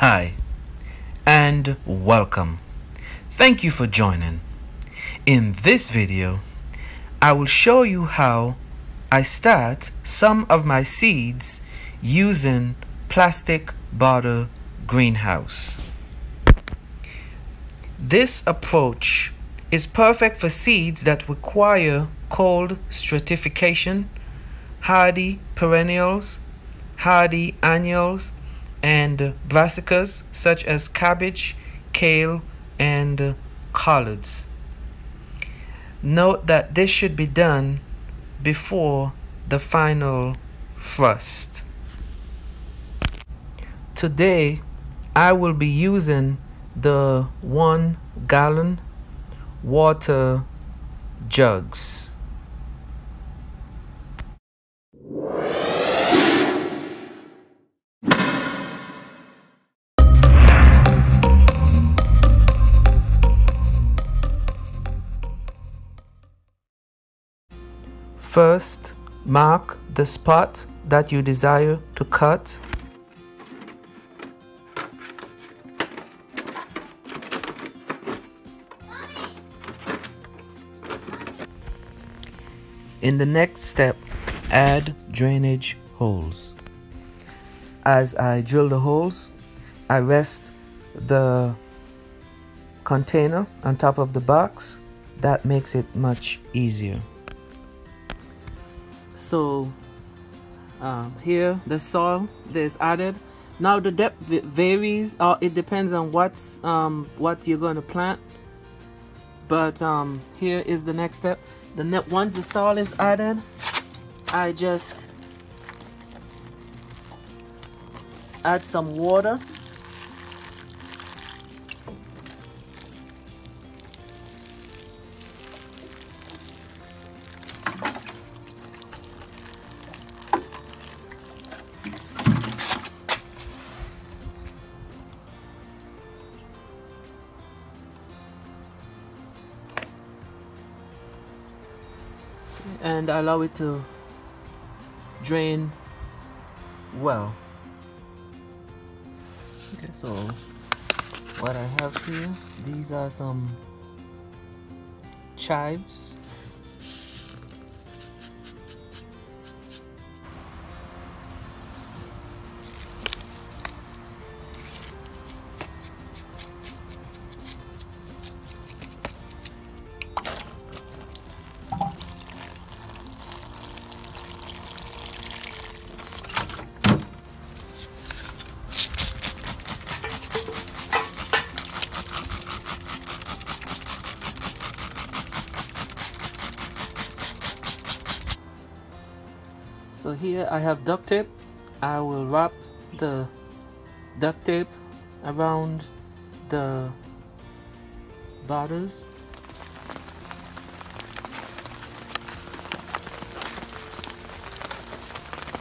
Hi, and welcome. Thank you for joining. In this video, I will show you how I start some of my seeds using plastic bottle greenhouse. This approach is perfect for seeds that require cold stratification, hardy perennials, hardy annuals, and brassicas such as cabbage, kale, and collards. Note that this should be done before the final frost. Today, I will be using the one gallon water jugs. First, mark the spot that you desire to cut. In the next step, add drainage holes. As I drill the holes, I rest the container on top of the box. That makes it much easier so um, here the soil is added. Now the depth varies. Or it depends on what's um, what you're going to plant. But um, here is the next step. The net once the soil is added I just add some water and allow it to drain well. Okay so what I have here these are some chives so here I have duct tape. I will wrap the duct tape around the bottles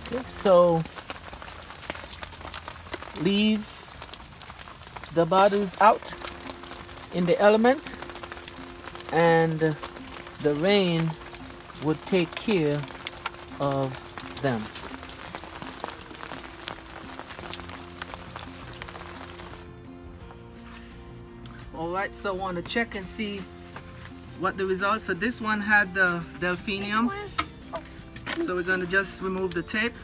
okay, so leave the bottles out in the element and the rain would take care of them. Alright, so I want to check and see what the results. So this one had the delphinium. Oh. So we're going to just remove the tape.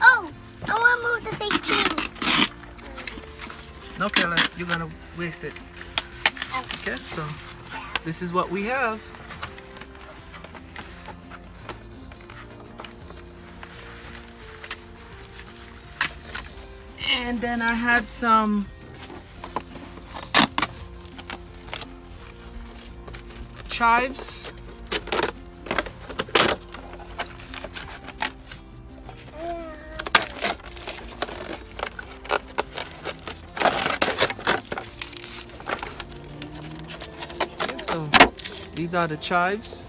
Oh, I want to move the tape too. No, Kayla, you're going to waste it. Oh. Okay, so this is what we have. And then I had some chives. So these are the chives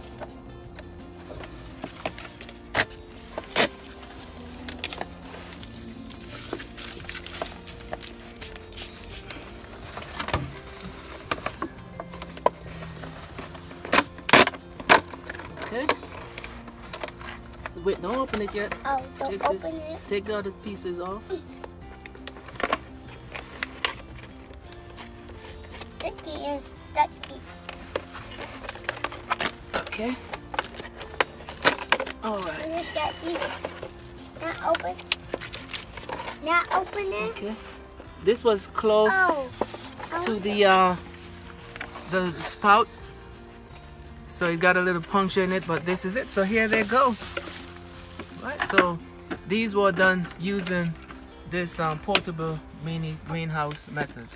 Wait, don't open it yet. Oh, don't take open this, it. Take the other pieces off. Sticky and sticky. Okay. All right. Let get these. Now open. Now open it. Okay. This was close oh. oh. to okay. the uh, the spout so it got a little puncture in it but this is it so here they go Right. So these were done using this um, portable mini greenhouse method.